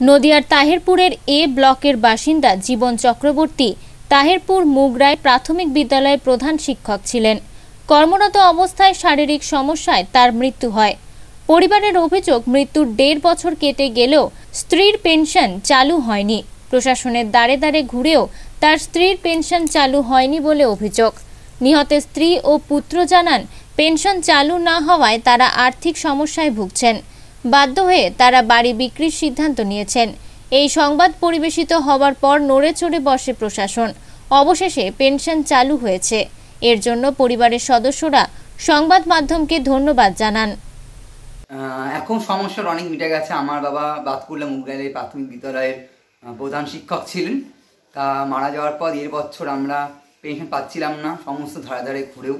নদিয়ার তাহেরপুরের এ ব্লকের বাসিন্দা জীবন চক্রবর্তী তাহেরপুর মুগরায় প্রাথমিক বিদ্যালয়ের প্রধান শিক্ষক ছিলেন। কর্মরত অবস্থায় শারীরিক সমস্যায় তার মৃত্যু হয়। পরিবারের অভিযোগ, মৃত্যুর দেড় বছর কেটে গেলেও স্ত্রীর পেনশন চালু হয়নি। প্রশাসনের দ্বারে দ্বারে ঘুরেও তার স্ত্রীর পেনশন চালু হয়নি বলে অভিযোগ। নিহতের স্ত্রী ও পুত্র জানান, পেনশন চালু না হওয়ায় তারা আর্থিক সমস্যায় ভুগছেন। বাধ্য হয়ে তারা বাড়ি বিক্রির সিদ্ধান্ত নিয়েছেন। এই সংবাদ পরিবেশিত হওয়ার পর নড়ে চড়ে বসে প্রশাসন। অবশেষে পেনশন চালু হয়েছে। এর জন্য পরিবারের সদস্যরা সংবাদ মাধ্যমকে ধন্যবাদ জানান। এখন সমস্যার অনেক মিটে গেছে। আমার বাবা বাতকুল্লা মুগরাইলের প্রাথমিক বিদ্যালয়ের প্রধান শিক্ষক ছিলেন। তা মারা যাওয়ার পর এর বছর আমরা পেনশন পাচ্ছিলাম না, সমস্ত ধারে ধারে ঘুরেও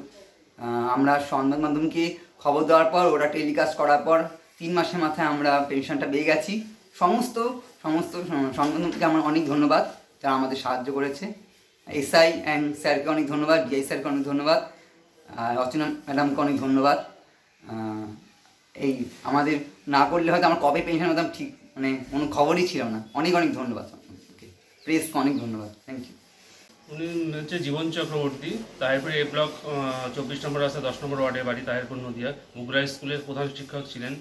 আমরা সংবাদ মাধ্যমকে খবর দেওয়ার পর, ওরা টেলিকাস্ট করার পর তিন মাসের মাথায় আমরা পেনশনটা পেয়ে গেছি। সমস্ত সমস্ত সং- সংবাদ আমার অনেক ধন্যবাদ যারা আমাদের সাহায্য করেছে। এসআই অ্যান্ড স্যারকে অনেক ধন্যবাদ ডিআই স্যারকে অনেক ধন্যবাদ, আর অর্চনা ম্যাডামকে অনেক ধন্যবাদ। এই আমাদের না করলে হয়তো আমার কবে পেনশন হতাম ঠিক মানে কোনো খবরই ছিল না। অনেক অনেক ধন্যবাদ প্রেসকে অনেক ধন্যবাদ। থ্যাংক ইউ উনি হচ্ছে জীবন চক্রবর্তী, তাহিরপুর এ ব্লক চব্বিশ নম্বর রাস্তা, দশ নম্বর ওয়ার্ডের বাড়ি, তাহিরপুর নদিয়া মুগরা স্কুলের প্রধান শিক্ষক ছিলেন।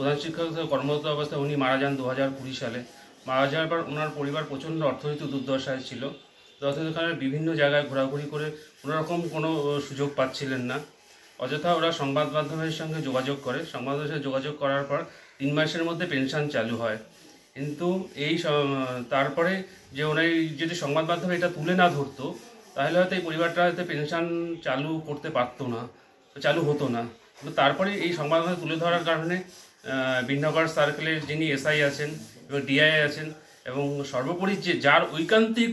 প্রধান শিক্ষক হিসেবে কর্মরত অবস্থায় উনি মারা যান দু হাজার কুড়ি সালে। মারা যাওয়ার পর ওনার পরিবার প্রচণ্ড অর্থনৈতিক দুর্দশায় ছিল। অর্থনৈতিক কারণে বিভিন্ন জায়গায় ঘোরাঘুরি করে কোনোরকম কোনো সুযোগ পাচ্ছিলেন না। অযথা ওরা সংবাদ মাধ্যমের সঙ্গে যোগাযোগ করে। সংবাদ মাধ্যমের সঙ্গে যোগাযোগ করার পর তিন মাসের মধ্যে পেনশন চালু হয়। কিন্তু এই তারপরে যে ওনাই যদি সংবাদ মাধ্যমে এটা তুলে না ধরতো, তাহলে হয়তো এই পরিবারটা হয়তো পেনশন চালু করতে পারতো না, চালু হতো না। কিন্তু তারপরে এই সংবাদ তুলে ধরার কারণে বিন্নগর সার্কেলের যিনি এসআই আছেন এবং ডিআই আছেন এবং সর্বোপরি যে যার ঐকান্তিক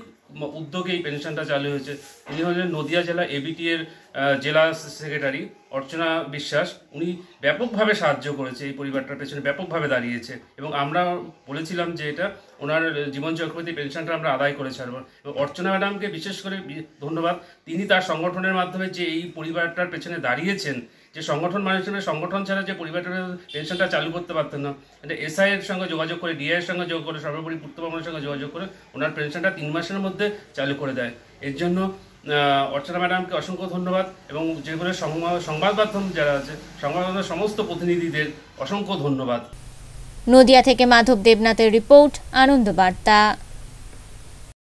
উদ্যোগে এই পেনশনটা চালু হয়েছে, তিনি হলেন নদিয়া জেলা এবিটি এর জেলা সেক্রেটারি অর্চনা বিশ্বাস। উনি ব্যাপকভাবে সাহায্য করেছে এই পরিবারটার পেছনে, ব্যাপকভাবে দাঁড়িয়েছে এবং আমরা বলেছিলাম যে এটা ওনার জীবন চক্রবর্তী পেনশনটা আমরা আদায় করে ছাড়বো। এবং অর্চনা ম্যাডামকে বিশেষ করে ধন্যবাদ। তিনি তার সংগঠনের মাধ্যমে যে এই পরিবারটার পেছনে দাঁড়িয়েছেন যে সংগঠন মানে হিসেবে সংগঠন ছাড়া যে পরিবারটার পেনশনটা চালু করতে পারতেন না। এটা এসআই এর সঙ্গে যোগাযোগ করে ডিআই এর সঙ্গে যোগ করে, সর্বোপরি পূর্তভবনের সঙ্গে যোগাযোগ করে ওনার পেনশনটা তিন মাসের মধ্যে চালু করে দেয়। এর জন্য অর্চনা ম্যাডামকে অসংখ্য ধন্যবাদ এবং যেগুলো সংবাদ মাধ্যম যারা আছে, সংবাদ মাধ্যমের সমস্ত প্রতিনিধিদের অসংখ্য ধন্যবাদ। নদিয়া থেকে মাধব দেবনাথের রিপোর্ট, আনন্দ বার্তা।